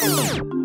Bye.